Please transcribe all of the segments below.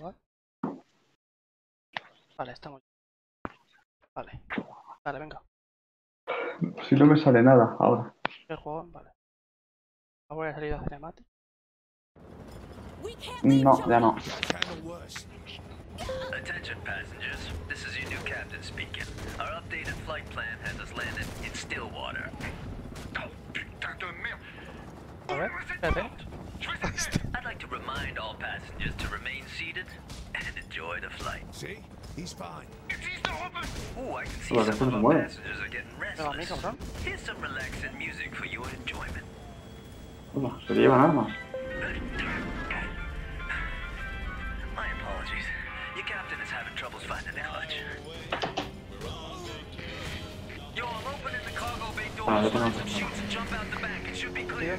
¿Vale? Vale, estamos. Vale. Vale, venga. Si no me sale nada ahora. El juego, vale. Ahora he salido a cinemática. No, ya no. Attention passengers, this is your new captain speaking. Our updated flight plan has us landed in Stillwater. A ver, espérate. I'd like to remind all passengers to remain seated and enjoy the flight. See? He's fine. Ooh, I can see Lo some of se our mueve. passengers are getting Pero a mí, restless. cabrón. Here's some relaxing music for your enjoyment. Toma, se le llevan armas. My apologies. Your captain is having troubles finding the clutch. Yo, I'm opening the cargo bay door. Ah, Find some chutes and jump out the back. It should be clear.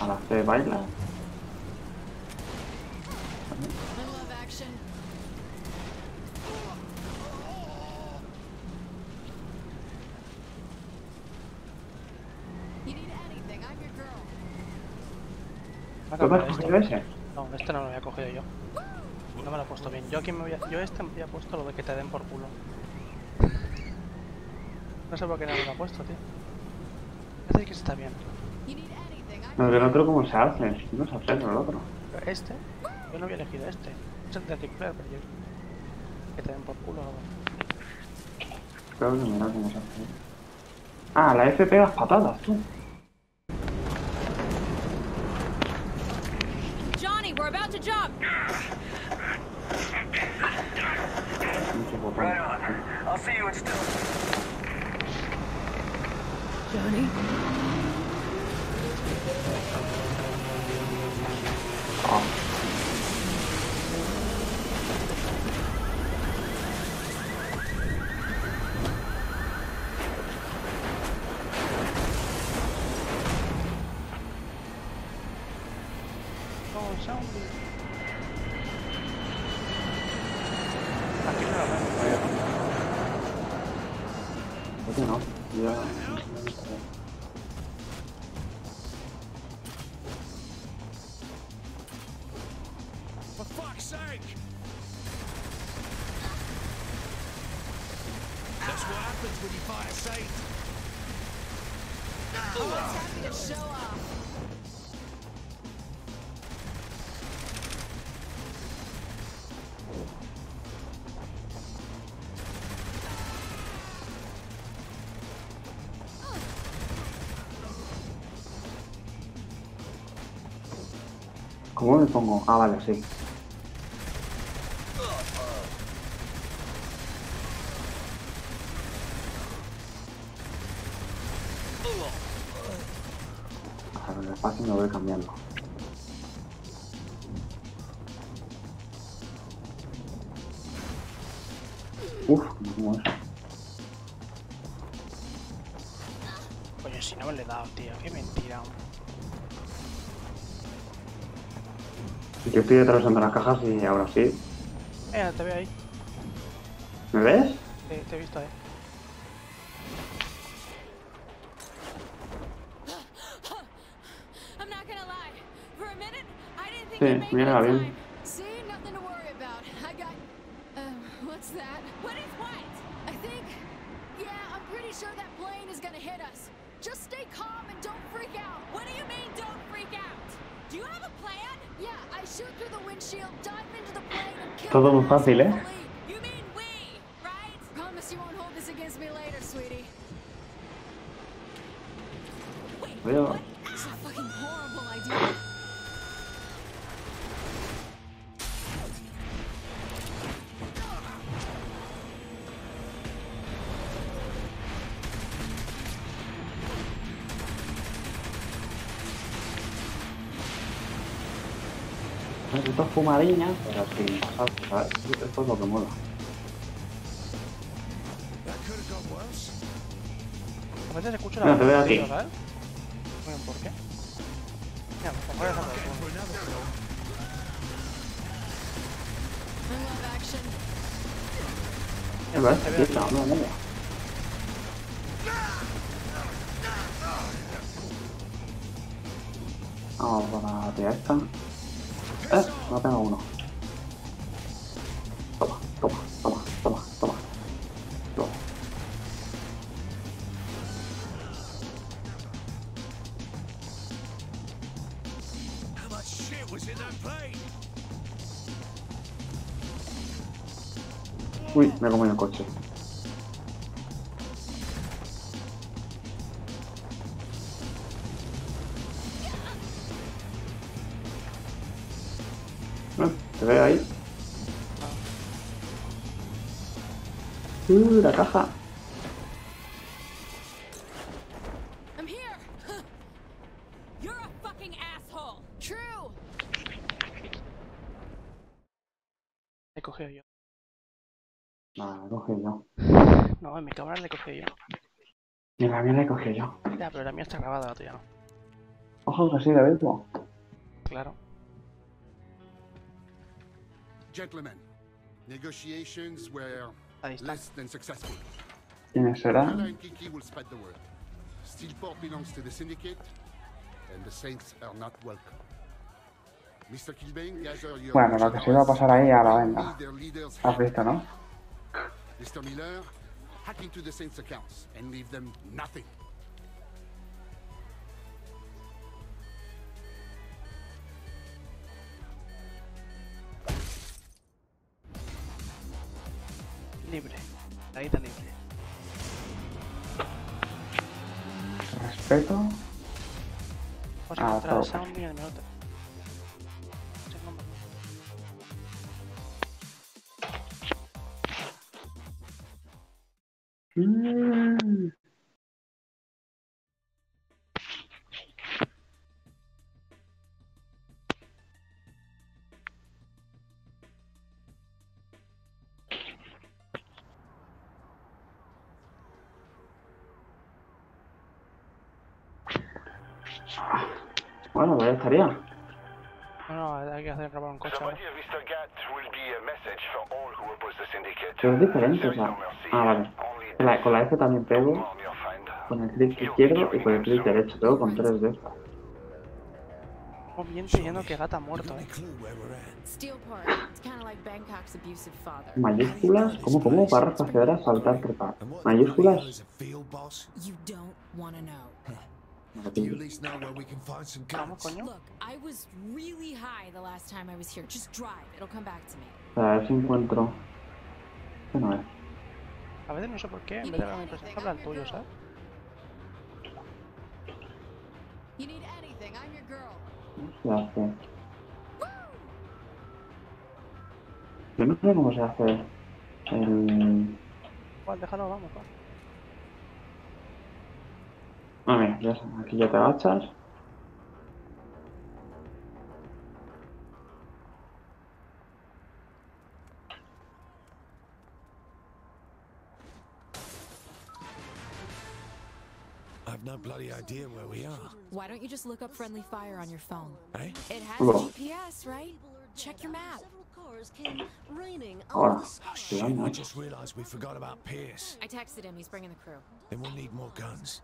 A la C baila. ¿Tú me has cogido ese? No, este no lo había cogido yo. No me lo he puesto bien. Yo aquí me voy a... Yo este me había puesto lo de que te den por culo. No sé por qué no me lo ha puesto, tío. Este que está bien. You need anything, I'm No, que no creo cómo se hace. No sé hacerlo el otro. Pero este, yo no había elegido este. Es el de Rickflair, pero yo... Que te den por culo. Creo que mira cómo se hace. Ah, la F pegas patadas, tú. Johnny, we're about to jump. Mucho botón. Right on. I'll see you in still. Johnny? Ah. ¿Cómo me pongo? Ah, vale, sí. Yo estoy atravesando las cajas y ahora sí. Mira, te veo ahí. ¿Me ves? Te, te he visto ahí. I'm not gonna Todo muy fácil, ¿eh? Esto es lo que mola. Eh, ¿Te veo ahí? Uh, la caja. Le he cogido yo. La he cogido yo. No, en mi cámara le he cogido yo. Y la mía la he cogido yo. Ya, pero la mía está grabada, la tuya no. Ojo que sí, de béisbol. Claro. Gentlemen, negotiations were Ahí está. less than successful. Spread the word. Steelport belongs to the Syndicate, and the Saints are not welcome. Mr. Kilbane, gather your Bueno, lo que se iba a pasar ahí, ahora venga. Their leaders Has visto, ¿no? Mr. Miller, hack into the Saints' accounts and leave them nothing. Estaría. Bueno, hay que hacer un coche ahora. Pero es diferente, o sea. Ah, vale. Con la, con la F también pego. Con el clic izquierdo y con el clic derecho. Pego con tres de estas. Como bien diciendo que gata ha muerto, eh. Mayúsculas. ¿Cómo, cómo? Barra espaciadora, saltar, trepar. Mayúsculas. Is a field boss? You don't want to know. Do you at least know where we can find some Vamos, guns? coño. Look, I was really high the last time I was here. Just drive. It'll come back to me. A ver si encuentro. ¿Qué no es? A veces no sé por qué, en vez de hablar mi presente, habla el tuyo, ¿sabes? Se hace. Yo no sé cómo se hace el. Igual, déjalo, vamos, va. A ver, ya aquí ya te agachas. I've no bloody idea where we are. Why don't you just look up friendly fire on your phone? Eh? It has Well. GPS, right? Check your map. Ahora. Oh, shit, Cuidado, I ¿no? just realized we forgot about Pierce. I texted him. He's bringing the crew. Then we'll need more guns.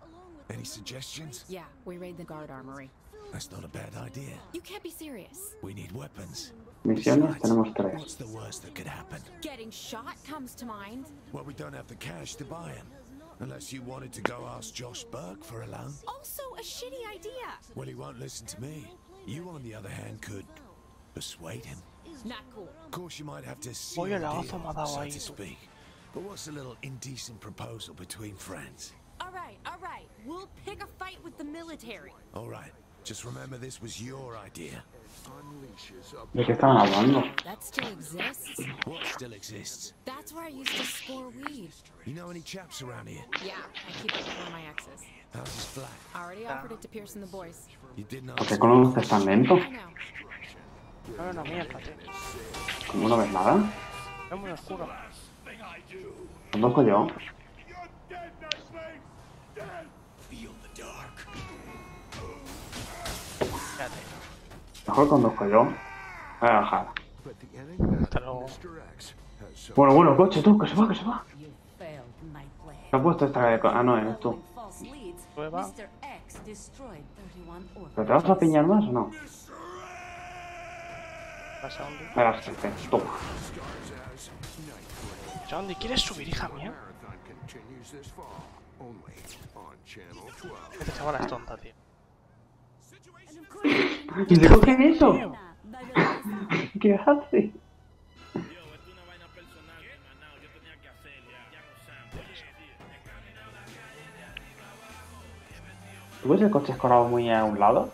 Any suggestions? Yeah, we raid the guard armory. That's not a bad idea. You can't be serious. We need weapons. Misiones Besides, tenemos tres. What's the worst that could happen? Getting shot comes to mind. Well, we don't have the cash to buy him. Unless you wanted to go ask Josh Burke for a loan. Also, a shitty idea. Well, he won't listen to me. You, on the other hand, could persuade him. Not cool. Of course, you might have to seal Oye, the la deal, ozo me ha dado so to speak. But what's a little indecent proposal between friends? All right, all right. We'll pick a fight with the military. All right, just remember this was your idea. ¿De qué estaban hablando? That still exists. What still exists? That's where I used to score weed. You know any chaps around here? Yeah, I keep it with one of my exes. How's his flat? Already offered it to Pierce and the boys. You didn't ¿Por qué ask. conoces tan lento? I know. No mierda, ¿Cómo no ves nada? Es muy oscuro. Conduzco yo. Mejor conduzco yo. Voy a bajar. Hasta luego. Has Bueno, bueno, coche, tú, que se va, que se va. You failed my plan. ¿Qué ha puesto esta de Ah, no, eres tú. False leads. Prueba. Mr. X destroyed 31 ¿Pero te vas a piñar más o no? Verás. Toma. Andy, ¿quieres subir, hija mía? Marathon continues this fall, only on Channel 12. Este chaval es tonta, tío. ¿Y se cogen eso? ¿Qué hace? ¿Tú ves el coche escorado muy a un lado?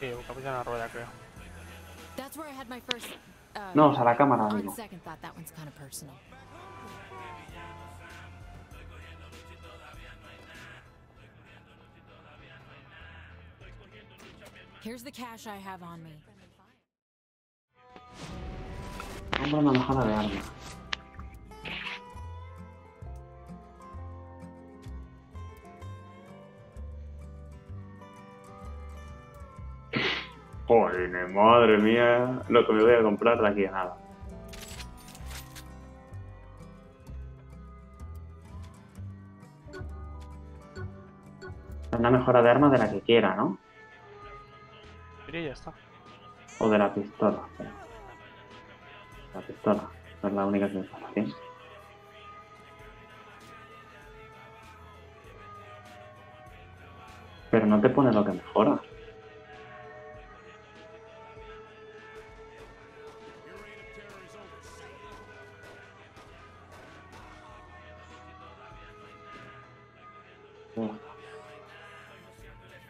Sí, un capitán a rueda, creo. No, o sea, la cámara, On Here's the cash I have on me. Compra una mejora de arma. Joder, madre mía, lo que me voy a comprar de aquí a nada. Una mejora de arma de la que quiera, ¿no? Y ya está. O de la pistola. La pistola. esa Es la única que me pasa, ¿sí? Pero no te pone lo que mejora.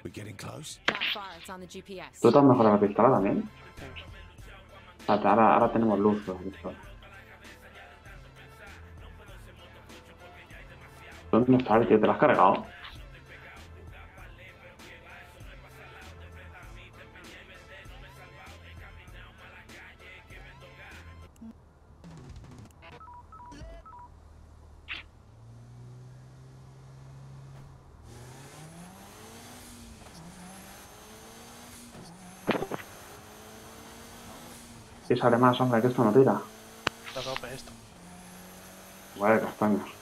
We getting close? ¿Tú te has mejorado la pistola también? Ahora, ahora tenemos luz la pistola. ¿Dónde está el tío? ¿Te la has cargado? Sale más, hombre, que esto no tira. Está tope esto. Vale, castaños.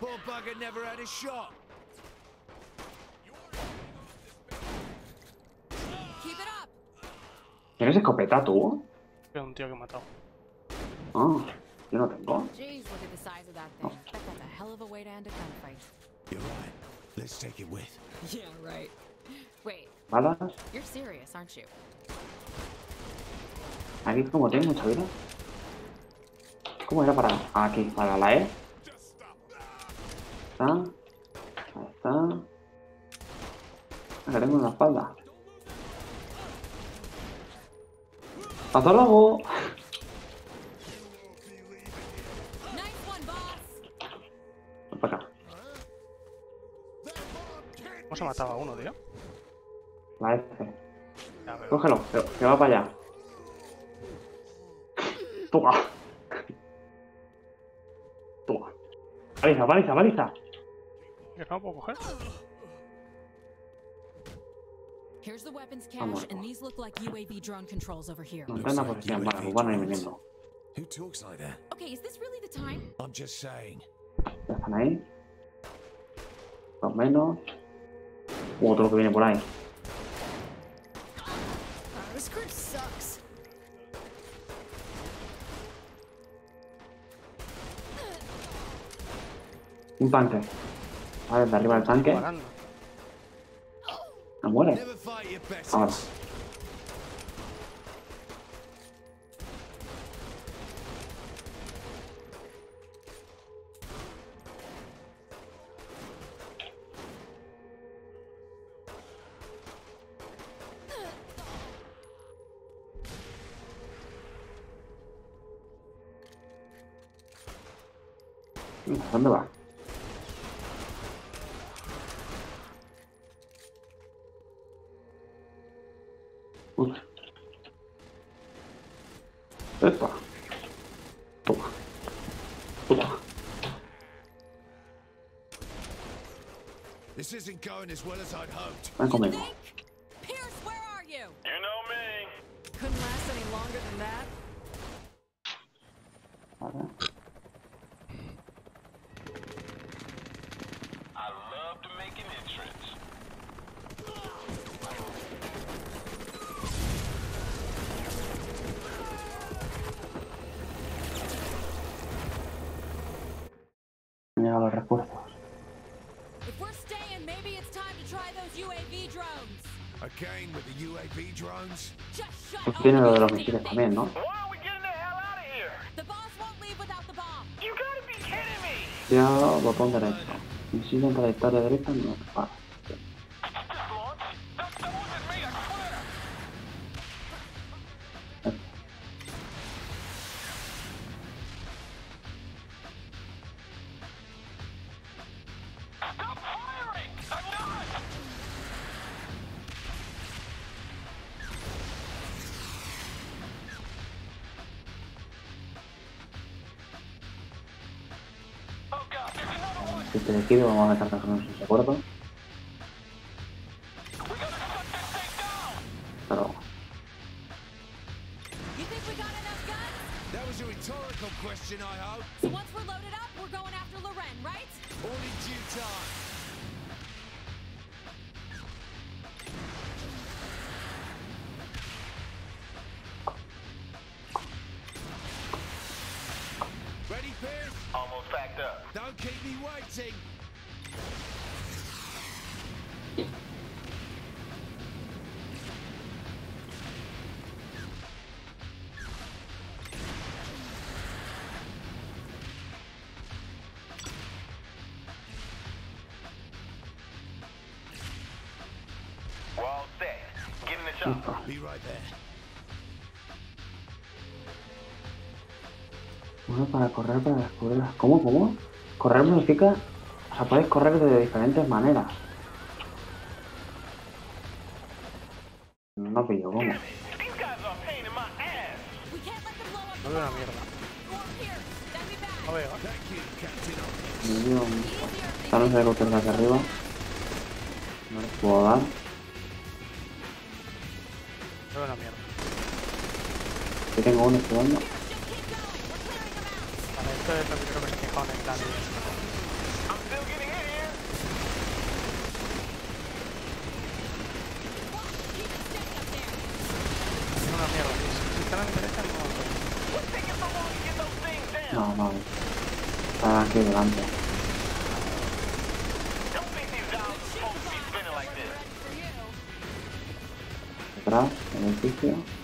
Poor bugger never had a shot. ¿Tienes escopeta tú? Veo un tío que he matado. Ah, yo no tengo. You're right. Let's take it with. Yeah, right. Wait, Balas. you're serious, aren't you? Aquí como tiene mucha vida. ¿Cómo era para...? Aquí, para la E. Está. Ahí está. Acá tengo una espalda. ¡Hasta luego! Ven para acá. ¿Cómo se mataba a uno, tío? La F. Ya veo. Cógelo, que, que va para allá. Toma. Toma. Baliza, baliza, baliza. ¿Que no lo? Here's the weapons cache, and these look like UAV drone controls over here. Mantén la posición, vale, pues van a ir viniendo. Who talks like that? Okay, is this really the time? I'm just saying. Ya están ahí. Más o menos. Otro que viene por ahí. Ah, this crew sucks. Un tanque. Vale, de arriba el tanque. No muere. Your best. Ahora. Isn't going as well as I'd hoped. Pues tiene lo de los be misiles también, ¿no? Why are we getting the hell out of here? The boss won't leave without the bomb. You gotta be kidding me. Ya, botón derecho. Misil en trayectoria derecha, no. Vale. Decido, vamos a con esos acuerdo. Bueno, para correr, para descubrir. ¿Cómo? ¿Cómo? Correr significa. O sea, puedes correr de diferentes maneras. No pillo, ¿cómo? No the veo una mierda. No veo. If Están los helicópteros arriba. No les puedo dar. Veo una mierda. Aquí tengo uno out. Vale, esto es lo que creo que se quejaron en plan. Una mierda. Si, mi derecha, no. No, no. Están aquí delante. Detrás, el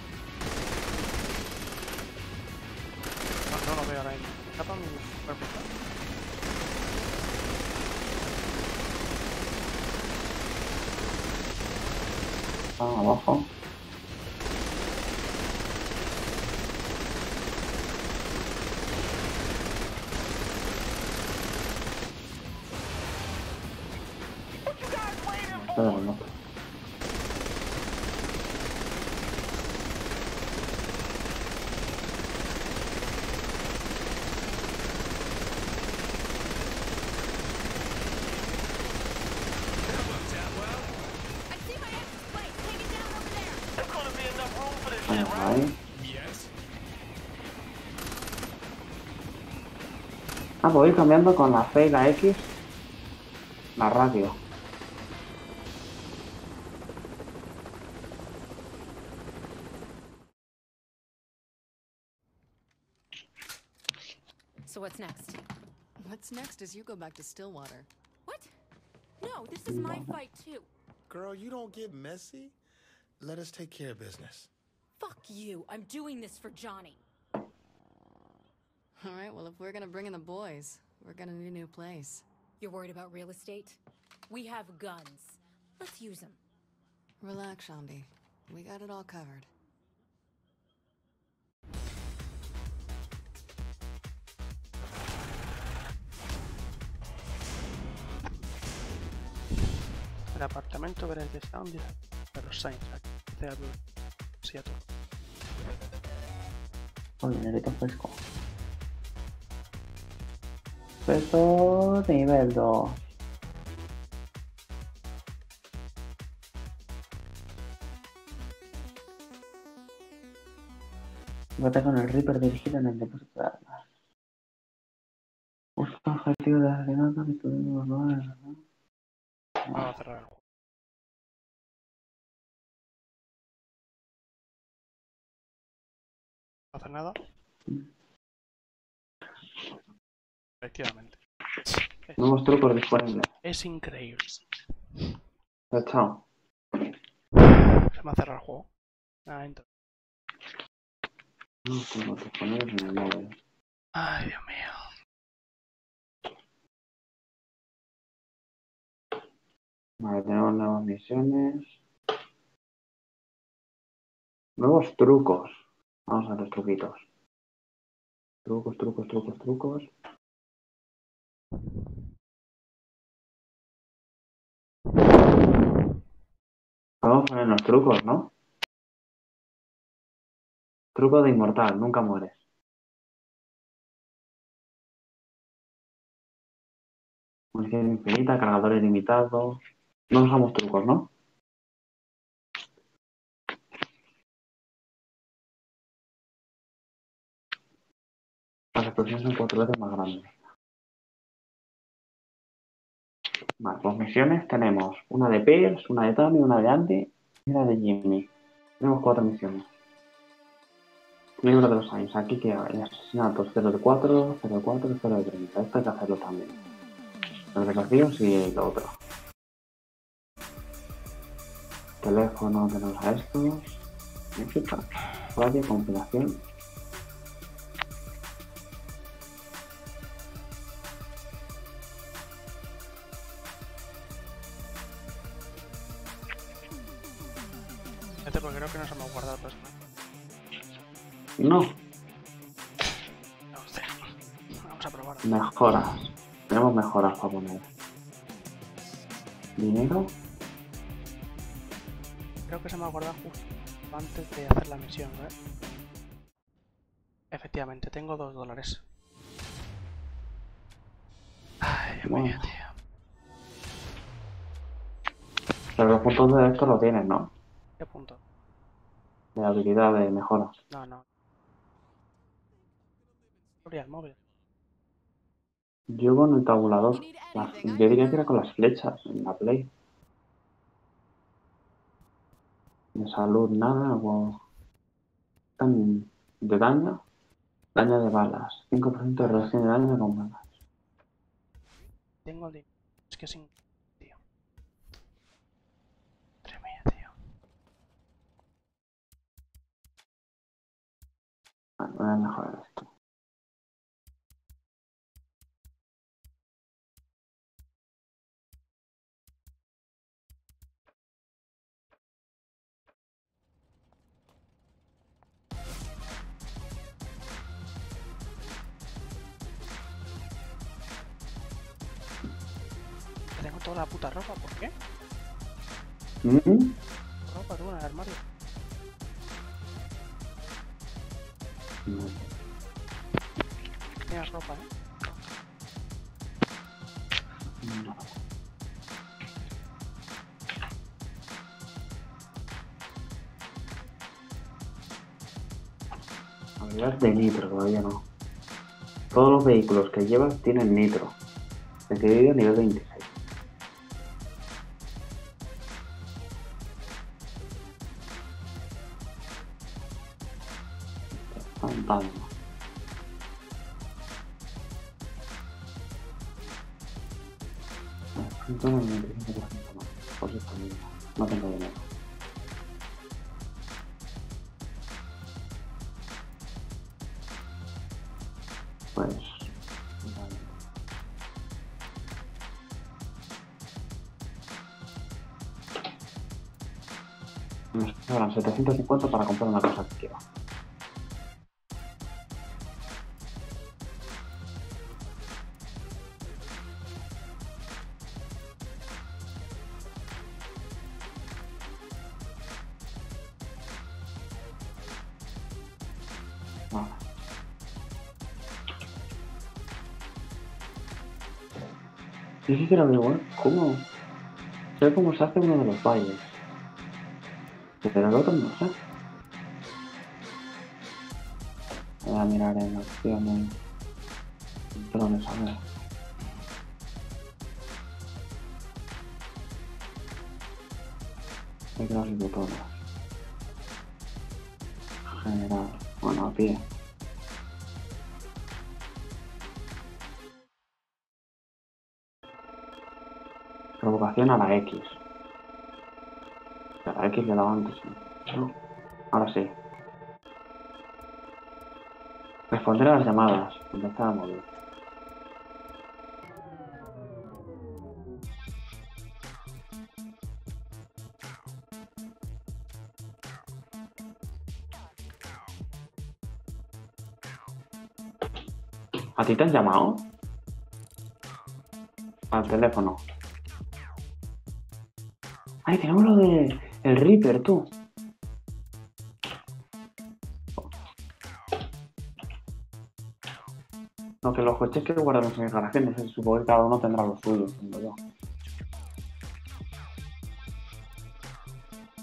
Ah, puedo ir cambiando con la C y la X la radio. So what's next? What's next is you go back to Stillwater. What? No, this is my fight too. Girl, you don't get messy. Let us take care of business. Fuck you. I'm doing this for Johnny. All right, well, if we're gonna bring in the boys, we're gonna need a new place. You're worried about real estate? We have guns. Let's use them. Relax, Shandy. We got it all covered. El apartamento verás de Sound de los Saints. Seattle. Seattle. Con dinerito fresco. Peso nivel 2. Vete con el Reaper dirigido en el depósito de armas. Busca objetivo de asesinato que tuvimos ¿no? Vamos a cerrar el juego. ¿No hacer nada? Efectivamente. Es, Nuevos trucos disponibles. es increíble. Ya, chao. Se me ha cerrado el juego. Ah, entro. Nuevos trucos disponibles en el móvil. Ay, Dios mío. Vale, tenemos nuevas misiones. Nuevos trucos. Vamos a los truquitos. Trucos, trucos, trucos, trucos. Ver los trucos, ¿no? Truco de inmortal, nunca mueres. Munición infinita, cargador ilimitado. No usamos trucos, ¿no? Las explosiones son cuatro veces más grandes. Vale, pues misiones tenemos una de Pierce, una de Tommy, una de Andy y una de Jimmy. Tenemos cuatro misiones. Libro de los años. Aquí que hay asesinatos 0 de 4, 0 de 4 y 0 de 30. Esto hay que hacerlo también. Los desafíos y lo otro. Teléfono tenemos a estos. Música. Radio, compilación. No. Vamos a probar. mejoras. Tenemos mejoras para poner. Dinero. Creo que se me ha guardado justo antes de hacer la misión, ¿eh? Efectivamente, tengo dos dólares. Ay, Dios mío, Bueno. tío. Pero los puntos de esto lo tienes, ¿no? ¿Qué punto? De habilidad de mejora. No, no. Abría el móvil. Yo con el tabulador. Yo diría que era con las flechas en la play. De salud nada. Tan- de daño. Daño de balas. 5% de reducción de daño con balas. Tengo el dinero. Es que sin. Tío. Mía, tío. Vale, voy a mejorar esto. ¿Mm? Ropa, tú, en el armario. No. Tienes ropa, ¿eh? No. Habilidad de nitro, todavía no. Todos los vehículos que llevas tienen nitro. Decidido nivel 26. Digo, ¿eh? ¿Cómo? Sé cómo se hace uno de los bailes. Pero el otro no sé. Voy a mirar en opciones. Drones, a ver. Teclas y botones. General. Bueno, a pie. Provocación a la X. A la X le daba antes. ¿no? Ahora sí. Responder a las llamadas. Empezar a mover. ¿A ti te han llamado? Al teléfono. Tenemos lo de Reaper, tú. Lo que los coches que guardamos en el garaje, no sé, supongo que cada uno tendrá lo suyo, entiendo yo.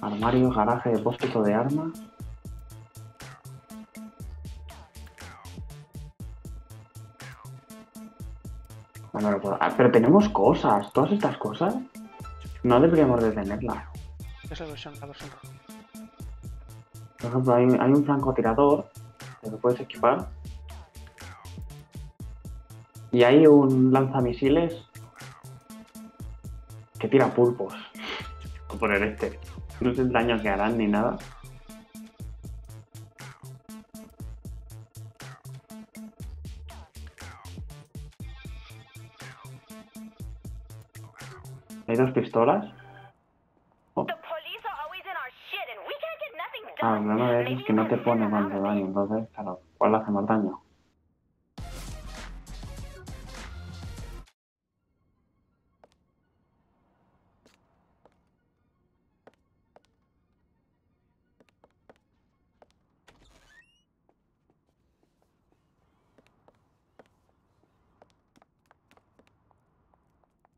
Armario, garaje, depósito de armas. Bueno, pero, ah, pero tenemos cosas, todas estas cosas no deberíamos de tenerlas. Es la versión, la versión roja. Por ejemplo, hay, hay un francotirador que lo puedes equipar. Y hay un lanzamisiles que tira pulpos. Voy a poner este. No sé el daño que harán ni nada. Dos pistolas. Oh. Ah, el problema de eso es que no te pone cuánto daño, entonces, claro, ¿cuál hace más daño?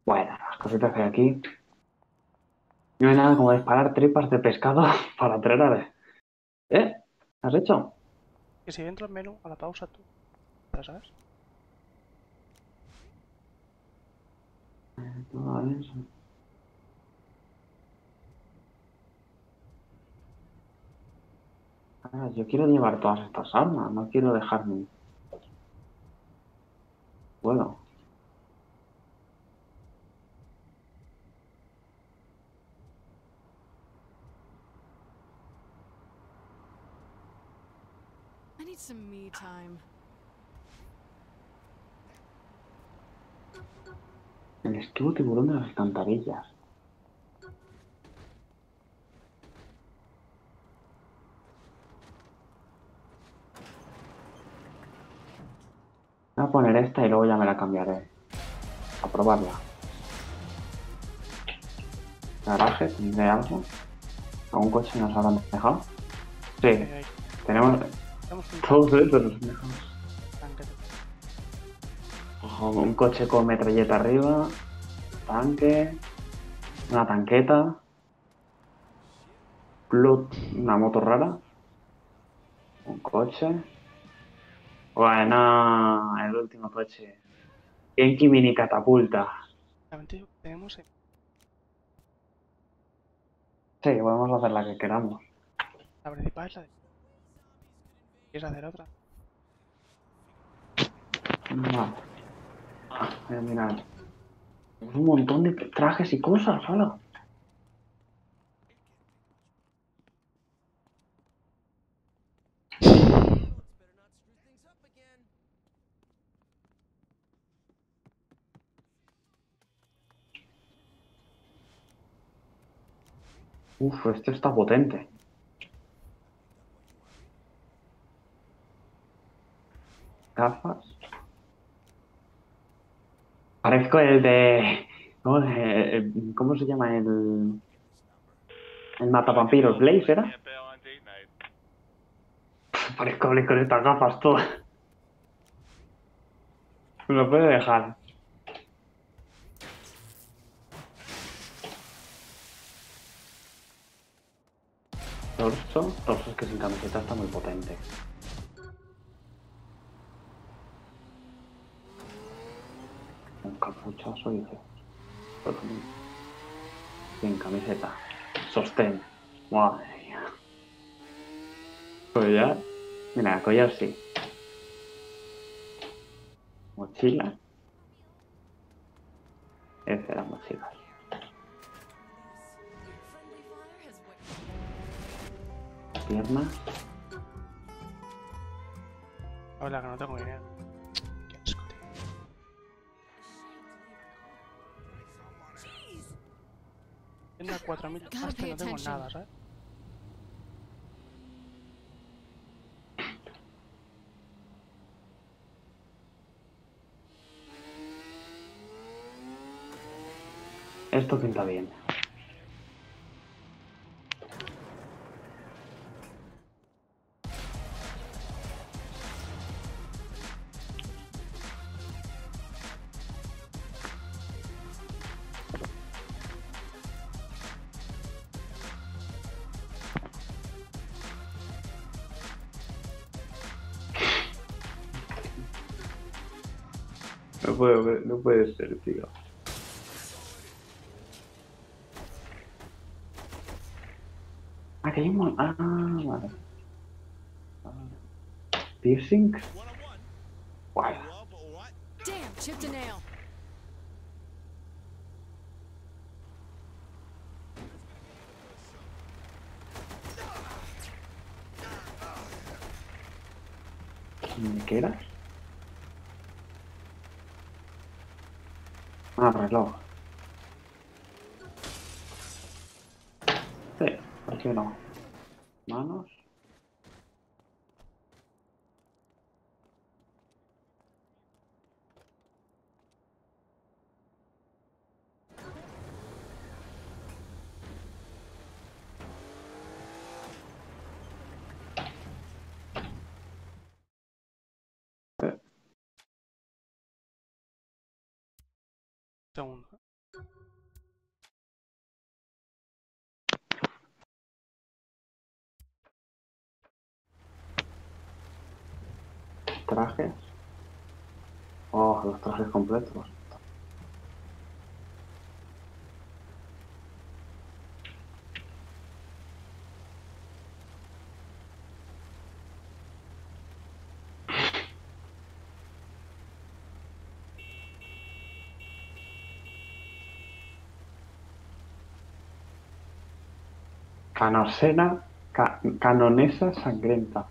Bueno, cositas que hay aquí. No hay nada como disparar tripas de pescado para traer a... ¿Eh? ¿Has hecho? Y si dentro del menú, a la pausa tú. ¿Ya sabes? Todo eso. Ah, yo quiero llevar todas estas armas, no quiero dejarme. Bueno, I need some me time. tiburón de las alcantarillas. Voy a poner esta y luego ya me la cambiaré. A probarla. Garaje, ¿tendré algo? ¿Algún coche nos habrán dejado? Sí, tenemos Un todos estos los. Ojo, un coche con metralleta arriba, tanque, una tanqueta, Blut, una moto rara, un coche, Bueno, el último coche. Genki Mini Catapulta. Tenemos Sí, podemos hacer la que queramos. la principal es la de... ¿Quieres hacer otra? Un montón de trajes y cosas, hola. Uf, este está potente. Gafas. Parezco el de. ¿Cómo, se- llama? El. El matavampiros Blaze, ¿era? Parezco Blaze con estas gafas todas. Lo puede dejar. Torso. Torso es que sin camiseta está muy potente. Un capuchazo y dice. Sin camiseta. Sostén. Madre mía. Collar. Mira, collar sí. Mochila. Esa era mochila. Piernas. Hola, que no tengo dinero. Tienda 4000 Gotta hasta pay no tengo nada, ¿sabes? Esto pinta bien. No puede, no puede ser, tío. Ah, que hay un Ah, vale. Ah. Piercing. Ah, reloj. Sí, ¿por qué no? Manos. Eh, Segundo. Trajes. Oh, los trajes completos. Canosena, ca- canonesa sangrienta.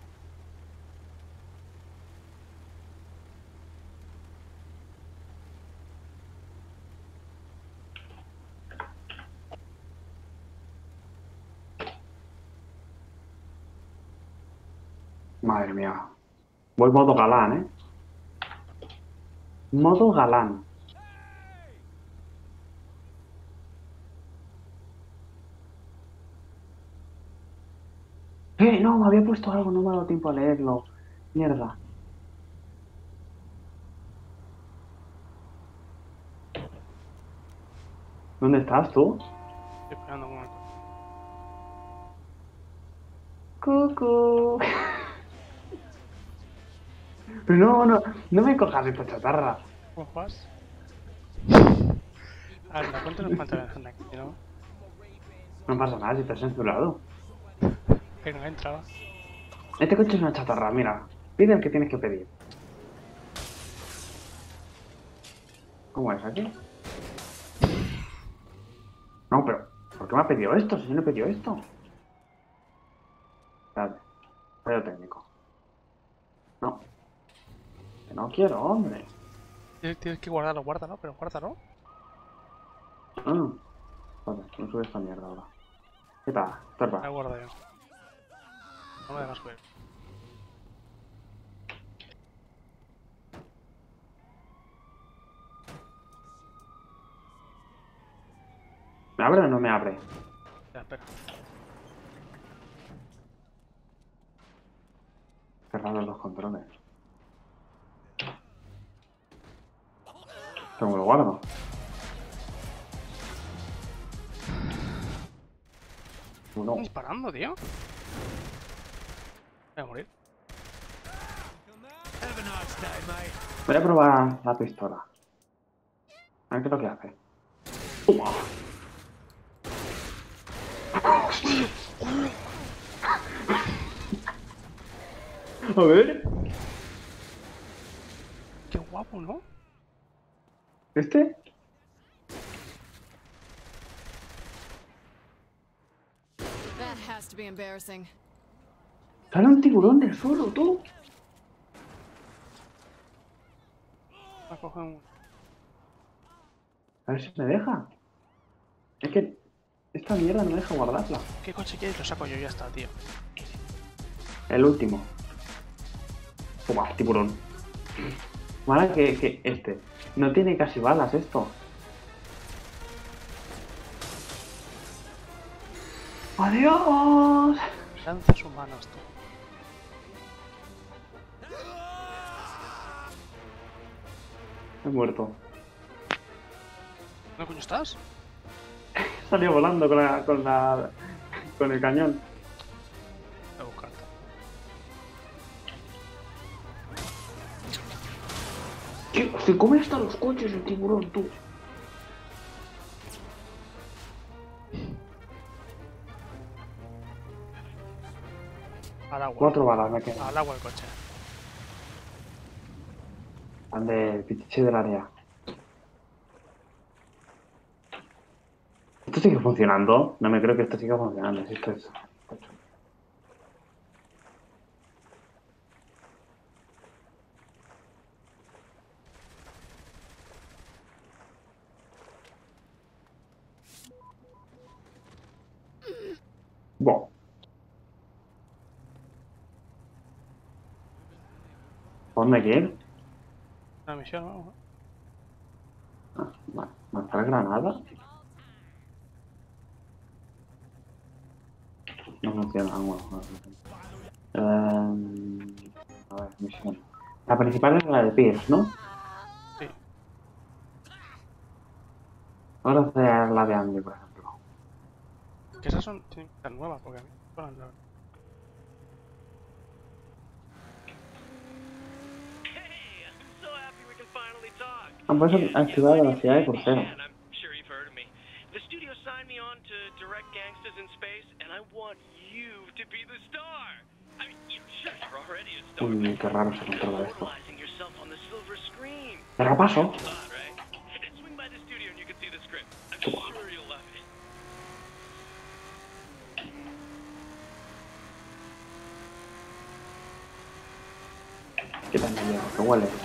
Madre mía. Voy modo galán, ¿eh? Modo galán. ¡Eh! No, me había puesto algo, no me ha dado tiempo a leerlo. Mierda. ¿Dónde estás tú? Estoy pegando con el... Cucu. Pero no, no, no me cojas esta chatarra. ¿Cómo? Anda, ponte los pantalones anda ¿no? No pasa nada si estás censurado. Venga, entra. va. Este coche es una chatarra, mira. Pide el que tienes que pedir. ¿Cómo es aquí? No, pero ¿por qué me ha pedido esto? Si yo no he pedido esto. Espérate. Fallo técnico. No. No quiero, hombre. Tienes, que guardarlo, guárdalo, pero guárdalo. Ah. Vale, no sube esta mierda ahora. ¿Qué tal? La guardo yo. No me dejas ver. ¿Me abre o no me abre? Ya, espera. Cerrados los controles. ¿Cómo lo guardo? No. ¿Estás disparando, tío? Voy a morir. Voy a probar la pistola. A ver qué es lo que hace. Toma. A ver. Qué guapo, ¿no? ¿Este? That has to be embarrassing. Sale un tiburón del suelo, tú. Voy a coger un... A ver si me deja. Es que esta mierda no me deja guardarla. ¿Qué coche quieres? Lo saco yo y ya está, tío. El último. Toma, tiburón. Mala que, que este. No tiene casi balas esto. ¡Adiós! Lanzas humanos, tú. He muerto. ¿Dónde coño estás? Salió volando con, la, con, la, con el cañón. Se come hasta los coches el tiburón, tú. Al agua. Cuatro balas me quedan. Al agua el coche. Ande, pitiche del área. ¿Esto sigue funcionando? No me creo que esto siga funcionando. Si esto es... Bueno. ¿Dónde hay que ir? Una misión, ¿no? Ah. ¿Marcar granada? No bueno, vale, vale. Em, a ver, misión. La principal es la de Pierce, ¿no? Sí. Ahora hacer la de Andy, por ejemplo. Que esas son tienen que estar nuevas, porque a mí me suenan, mean, you sure you're already a star. Uy, qué raro se controla esto. You'll love it. ¿Qué tal me llevo? ¿Qué huele?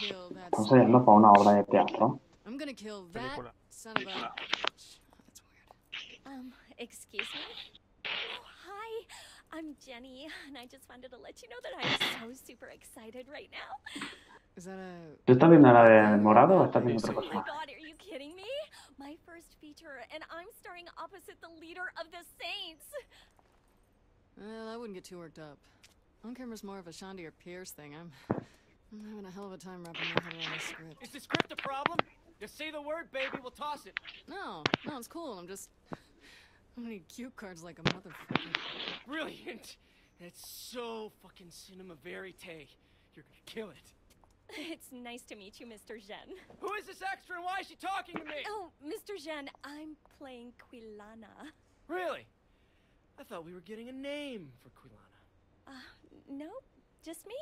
Kill that Estamos son of yendo para una obra de teatro. I'm gonna kill that Película. son of a bitch. That's weird. Um, excuse me? Oh, hi. I'm Jenny, and I just wanted to let you know that I'm so super excited right now. Is that a. ¿Tú estás viendo la de morado o estás viendo otra Oh my god, are you kidding me? My first feature, and I'm starring opposite the leader of the Saints. Well, I wouldn't get too worked up. On camera's more of a Shonda or Pierce thing. I'm. I'm having a hell of a time wrapping my head around this script. Is the script a problem? Just say the word, baby. We'll toss it. No, no, it's cool. I'm just. I'm gonna need cue cards like a motherfucker. Brilliant. That's so fucking cinema verite. You're gonna kill it. It's nice to meet you, Mr. Zhen. Who is this extra and why is she talking to me? Oh, Mr. Zhen, I'm playing Quilana. Really? I thought we were getting a name for Quilana. Uh, no, just me.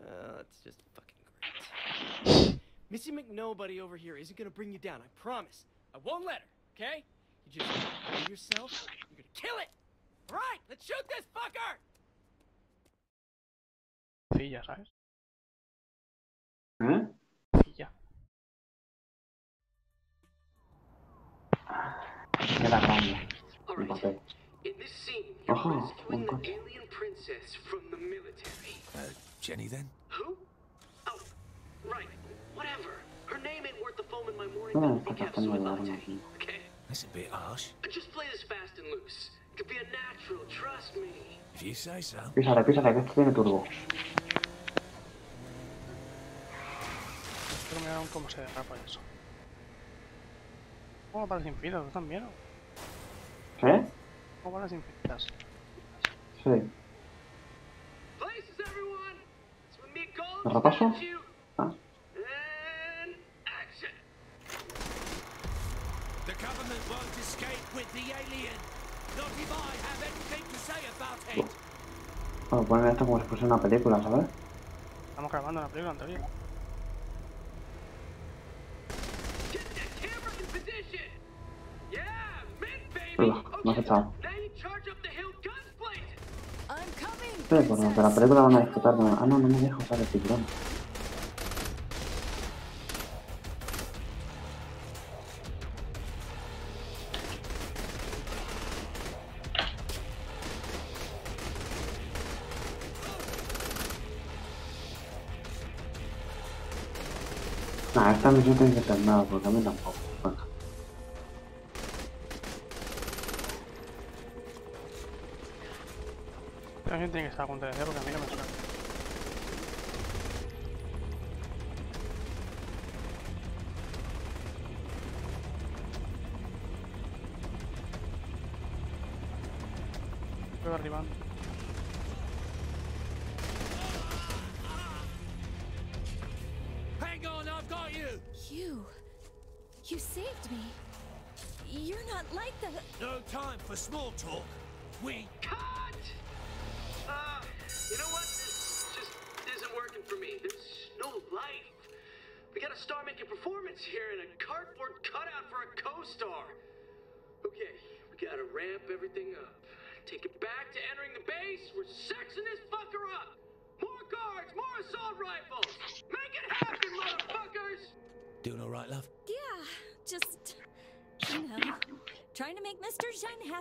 Uh, that's just fucking great. Missy McNobody over here isn't gonna bring you down, I promise. I won't let her, okay? You just be yourself. You're gonna kill it. All right, let's shoot this fucker. Cilla, ¿sabes? ¿Eh? Cilla. Queda grande. El papel. In this scene, you're Ojo, rescuing the alien princess from the military. Uh, Jenny then? Who? Oh, right. Whatever. Her name ain't worth the foam in my morning No, coffee capsule latte. That's a bit harsh. Just play this fast and loose. It could be a natural, trust me. If you say so. Písale, písale, que esto tiene turbo. Quiero mirar aún cómo se derrapa eso. ¿Cómo para las infinitas? ¿Están bien? o? ¿Qué? ¿Cómo para las infinitas? Sí. Places, everyone! It's with me, Gold. ¿Lo repaso? Ah. And action! The government won't escape with the alien. Not if I have anything to say about it. Bueno, ponen esto como si fuese una película, ¿sabes? Estamos grabando una película mint, baby! Hola, me has echado. Por lo que la película van a disfrutar de... Ah, no, no me dejo usar el tiburón. Nah, esta misión tiene que ser nada, porque a mí tampoco. Bueno, Esta gente tiene que estar de hacer porque a mí no me suena.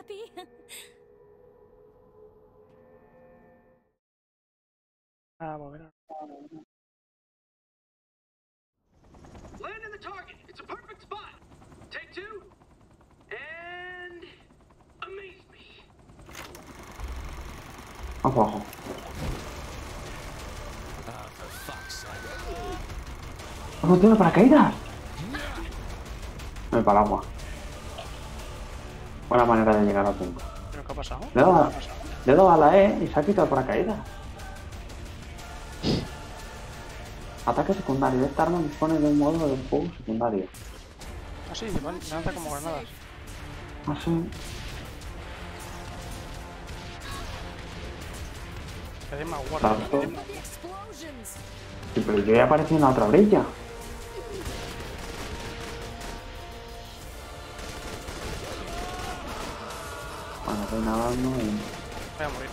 Happy. Ah, mira. Land in the target. It's a perfect spot. Take two. And amaze me. Fuck's sake. ¡No tiene paracaídas! Me para el agua. Buena manera de llegar a punto. ¿Pero qué ha pasado? Le he dado, a- le he dado a la E y se ha quitado el paracaídas. Ataque secundario. Esta arma dispone de un modo de fuego secundario. Ah, sí, van- lanza como granadas. Más más- The explosions. Sí, pero yo ya aparecí en la otra orilla. una mano y... Voy a morir.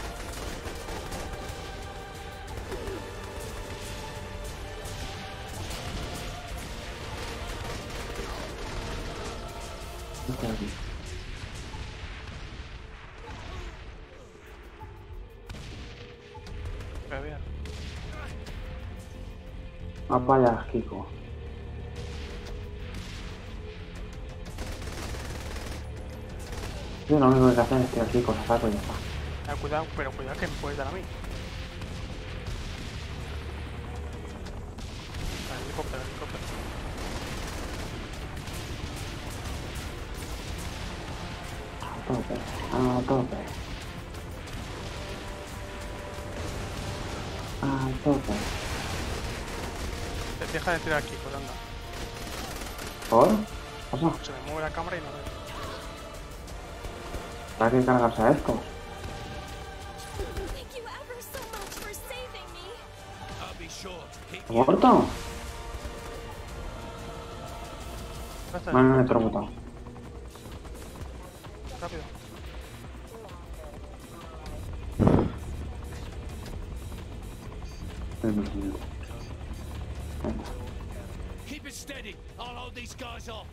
Está aquí. Está bien. Mapa Kiko. Yo lo único que hacer es tirar Kiko, saco y ya está. Ah, cuidado, pero cuidado que me puedes dar a mí. Ah, helicóptero, helicóptero. A tope, a tope. A tope. Te- Deja de tirar aquí, pues anda. ¿Por? ¿Pasa? Se me mueve la cámara y no veo. Habrá que a estos. Thank you ever so much for saving me. I'll be sure to keep ¿Ha muerto? Está, electrocutado. Rápido. Keep it steady. I'll hold these guys off.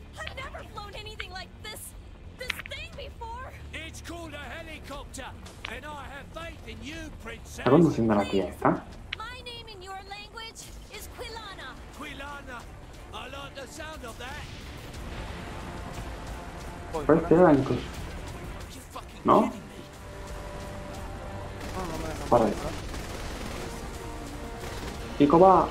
Like the sound of that. Pues tira incluso. ¿No? Puedo disparar. Kiko va.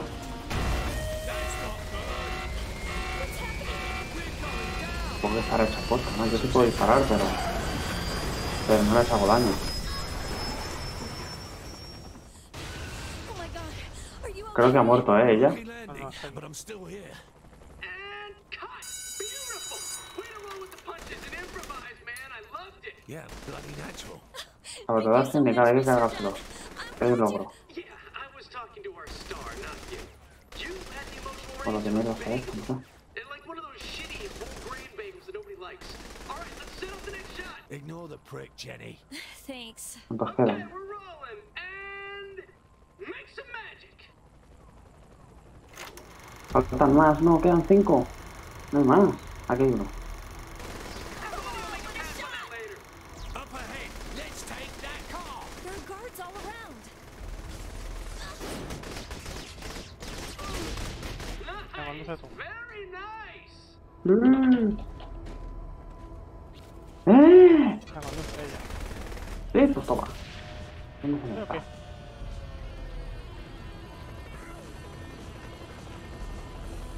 Puedo estar hecho posta, ¿no? Yo sí puedo disparar, pero... Pero no les hago daño. Hay que cargárselo. Es logro. Yeah, I was talking to our star, not you. You had the emotional Por lo que me lo a sé, baby. no sé. And like one of those shitty whole grain bagels that nobody likes. All right, let's set up the next shot. Ignore the prick, Jenny. Thanks. ¿Cuántos Okay, quedan? we're rolling. And make some magic. Faltan más, no, quedan cinco. No hay más. Aquí hay uno. Up ahead. Let's take that car.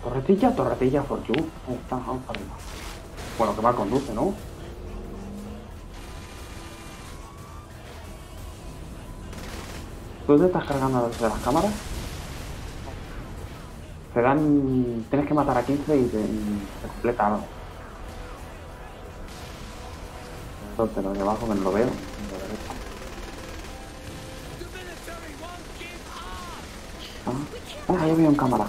Torretilla, torretilla for you. Está, vamos para arriba. Bueno, que mal conduce, ¿no? ¿Tú te estás cargando desde las cámaras? Te dan... Tienes que matar a 15 y te, te completa algo. Lo de abajo me lo veo. de. Ah, ah, ahí había un cámara.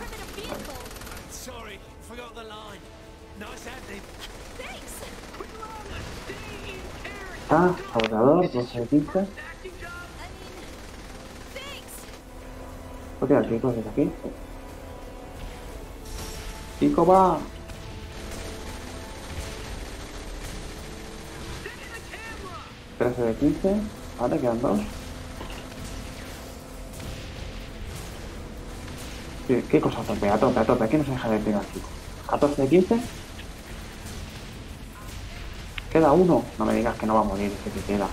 Está, saboteador, 12 de 15. ¿Puedo tirar el Kiko desde aquí? Kiko va. Trece de 15. Vale, quedan dos. ¿Qué, qué cosa tope? A tope, a tope. Aquí no se deja de tirar, Kiko. 14 de 15. Queda uno. No me digas que no va a morir ese que queda.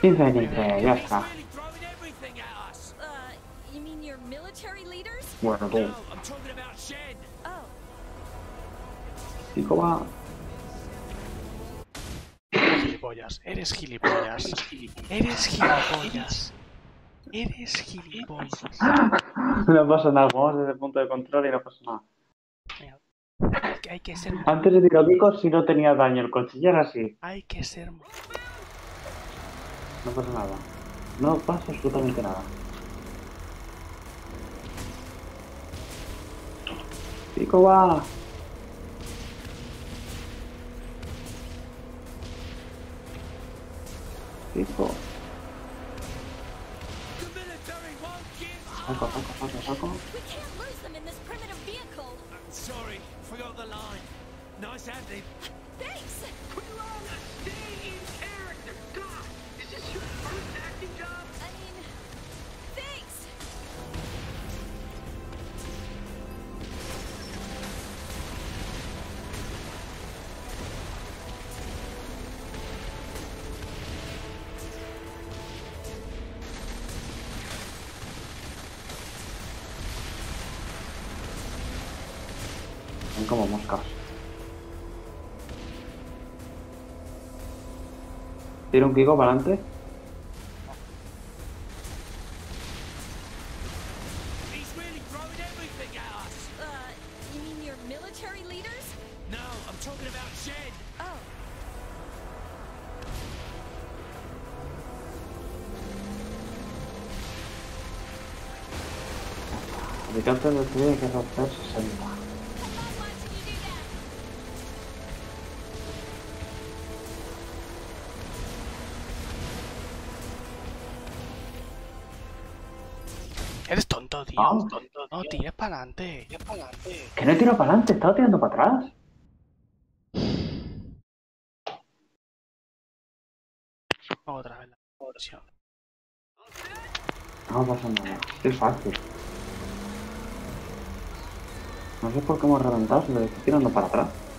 Quince de 15, ya está. Uh, you mean your military leaders? Bueno, tú. Shen. Oh, va. Eres gilipollas, eres gilipollas. Eres gilipollas. Eres gilipollas. No pasa nada, jugamos desde el punto de control y no pasa nada. Hay que- Hay que ser. Antes de tirar Kiko, si no tenía daño el coche, y ahora sí. Hay que ser. No pasa nada. No pasa absolutamente nada. Kiko va. Kiko. We can't lose them in this primitive vehicle. Sorry, forgot the line. Nice handling. Thanks. Tira un Kiko para adelante. No he tirado para adelante, estaba tirando para atrás. Otra vez la versión. No pasa nada. Es fácil. No sé por qué hemos reventado si lo estoy tirando para atrás.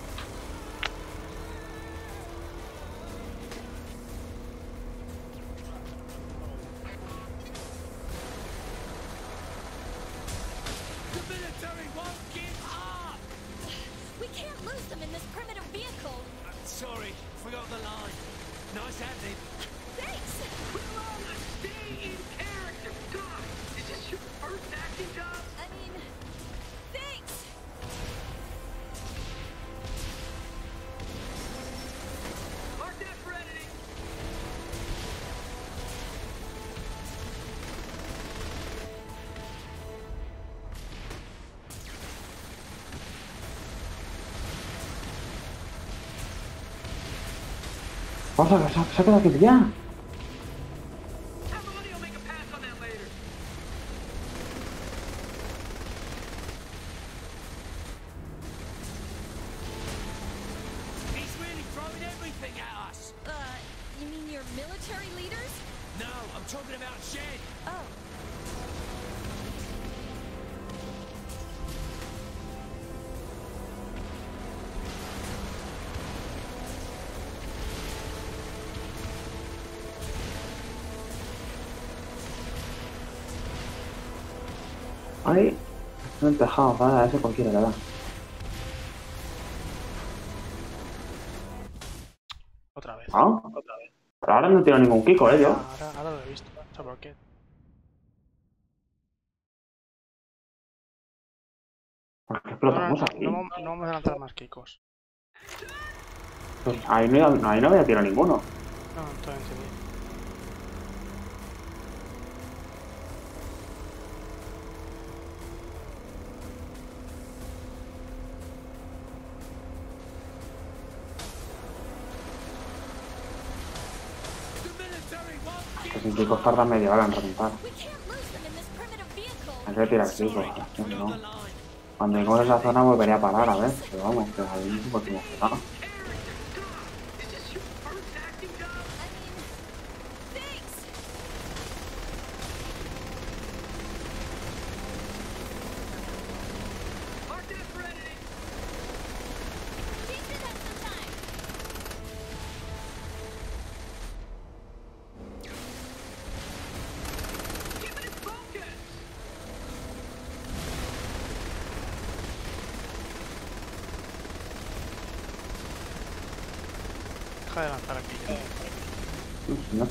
Throwing everything at us. Uh, you mean your military leaders? No, I'm talking about Shen. Oh. Ahí. No he dejado, vale, a ese cualquiera le da. Otra vez. Ah. Otra vez. Pero ahora no tiro ningún Kiko, eh, yo. Ahora, ahora lo he visto. No sé por qué. ¿Por qué No, explotamos no, aquí? no, no, vamos a lanzar más kikos. Pues ahí, no, ahí no había tirado ninguno. No, estoy encendido. Lose them in this primitive vehicle. Hay que tirar si no. Cuando lleguemos a esa zona volvería a parar, a ver. Pero vamos, que ahí no. Is this your first acting job? I mean, thanks. Mark that for editing. Teach me that sometime. Keep it in focus. Deja de lanzar aquí. Ya. Si no estoy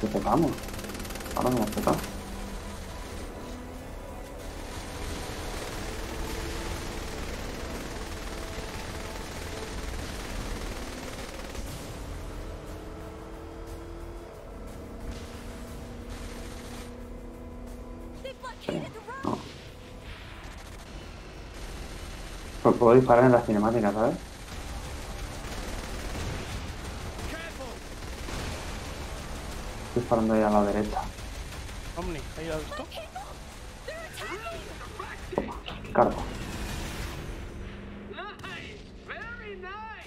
Porque tocamos. Ahora no hemos tocado. They blockaded the road. No. Pues puedo disparar en la cinemática, ¿sabes? Careful. Estoy disparando ahí a la derecha. Omni, ¿ahí lo has visto? Cargo.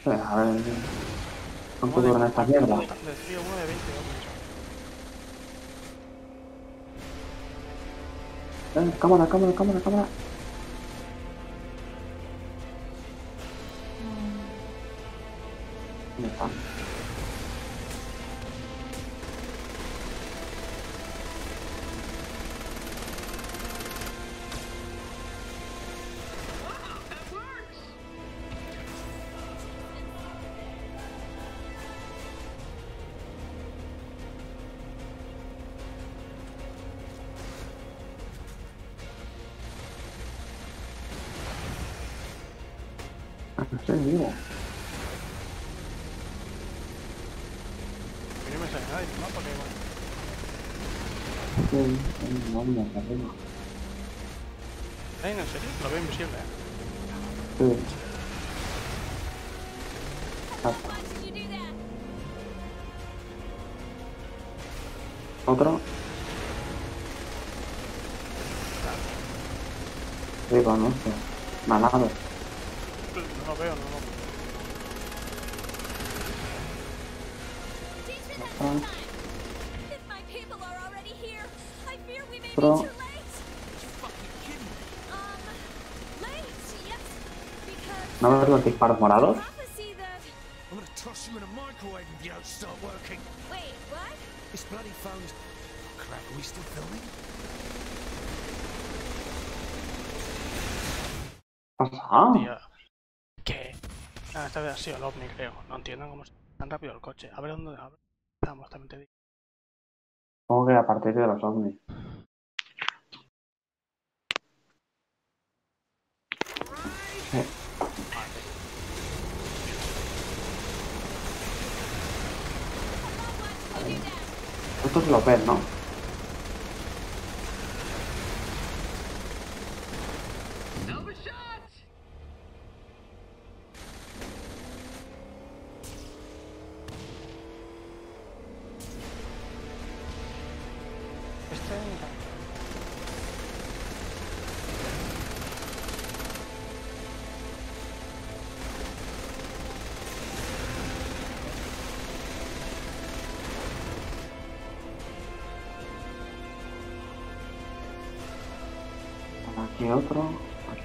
sé, a ver. ¿Cuánto duran estas mierdas? Uno de 20 ovnis. Eh, cámara, cámara, cámara, cámara. Sí, con este. Malado. No lo veo, no lo. Um, because ¿No ves los disparos morados? prophecy that. I'm gonna toss you in a microwave if you don't start working. Wait, what? This bloody phone's. Oh, crap, are we still filming? ¿Qué ha pasado? Tío. ¿Qué? Ah, esta vez ha sido el ovni, creo. No entiendo cómo es tan rápido el coche. A ver dónde a ver, estamos, también te digo. Supongo que a partir de los ovnis. Esto es lo ves, ¿no?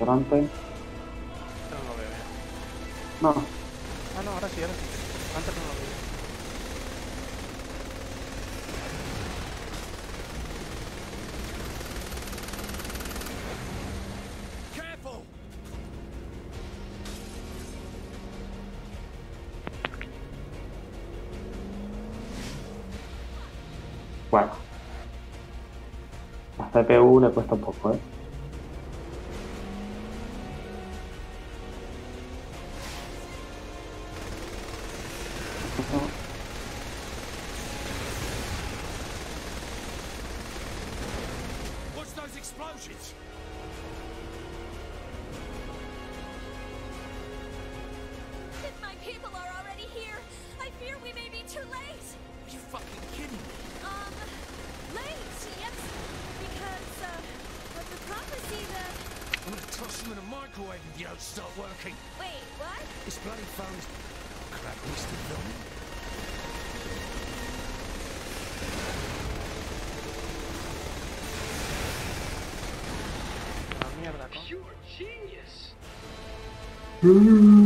Aquí delante. No lo veo. ya. No. Ah, no, ahora sí, ahora sí. Antes no lo veía. Careful! Bueno. La CPU le cuesta un poco, ¿eh? Mm-hmm.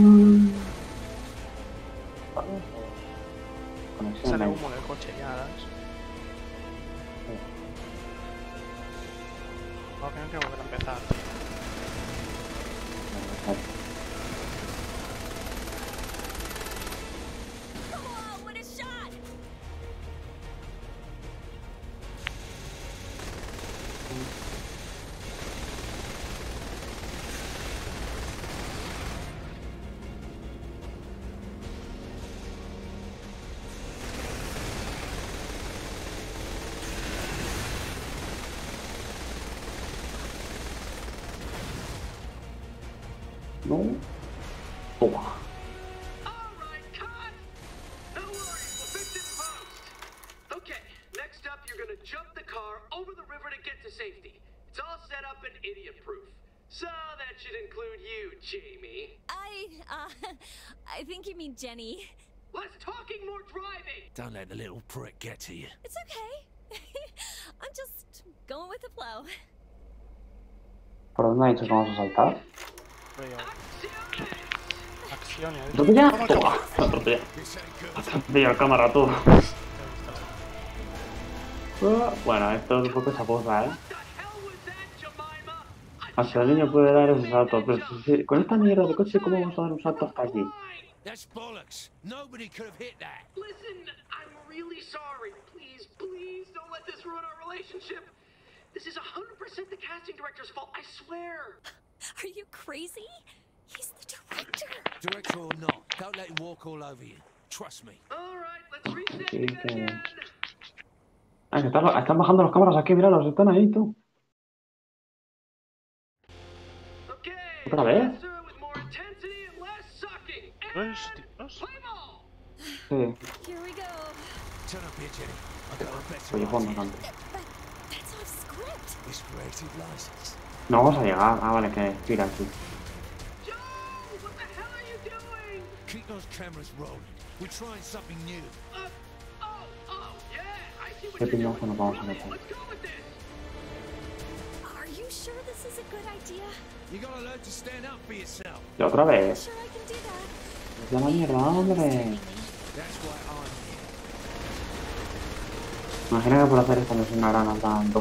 I think you mean Jenny. Less talking, more driving. Don't let the little prick get to you. It's okay. I'm just going with the flow. ¿Por dónde ha dicho que vamos a saltar? Veo. Acción y ¿Atropella? Toma, Toma, atropella. Atropella cámara tú. Bueno, esto es un poco chaposa, ¿eh? Hasta el niño puede dar ese salto, pero si- si- con esta mierda de coche, ¿cómo vamos a dar un salto hasta allí? That's bollocks. Nobody could have hit that. Listen, I'm really sorry. Please, please don't let this ruin our relationship. This is 100% the casting director's fault, I swear. Are you crazy? He's the director. Director or not, don't let him walk all over you. Trust me. All right, let's reset Sí, it que- again. Ah, que están, están bajando las cámaras aquí, míralos, están ahí, tú. ¿Otra vez? Got a better Oye, tanto. No vamos a llegar. Ah, vale, que tira aquí. Keep those cameras rolling. We're trying something new. ¿Qué piñazo nos vamos a meter? Are you sure this is a good idea? You gotta learn to stand up for yourself. Y otra vez. La mierda, hombre. Imagina que por hacer esta misión ahora nos dan 200.000.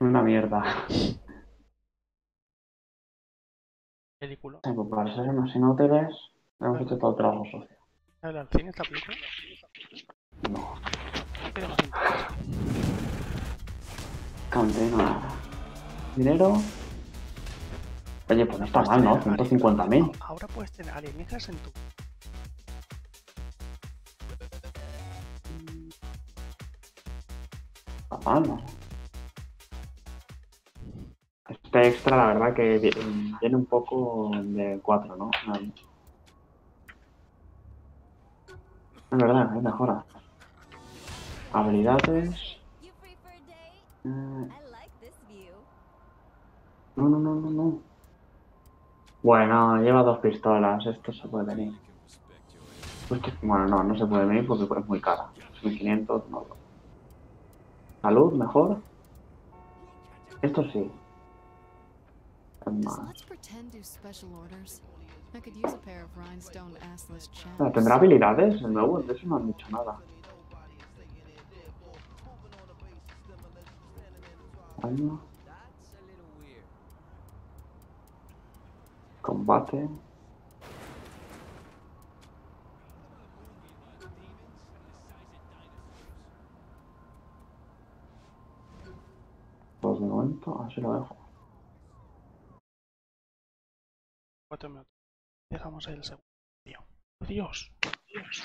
Una mierda. Película. Sí, pues para ser unos inútiles, hemos hecho todo el trabajo sucio. ¿Sabes al cine esta película? No. Tiene más. Continuar. Dinero. Oye, pues no está mal, ¿no? 150.000. Ahora puedes tener alienígenas en tu. Este extra, la verdad, que vi- viene un poco de 4, ¿no? Es verdad, hay mejora. Habilidades. Eh, No, no, no, no, no. Bueno, lleva dos pistolas. Esto se puede venir. Bueno, no, no se puede venir porque es muy cara. 1500, no. Salud, mejor. Esto sí. ¿Tendrá habilidades nuevo? De eso no han dicho nada. Combate. Pues de momento, así lo dejo. Cuatro minutos. Dejamos ahí el segundo. Tío. Dios. Dios.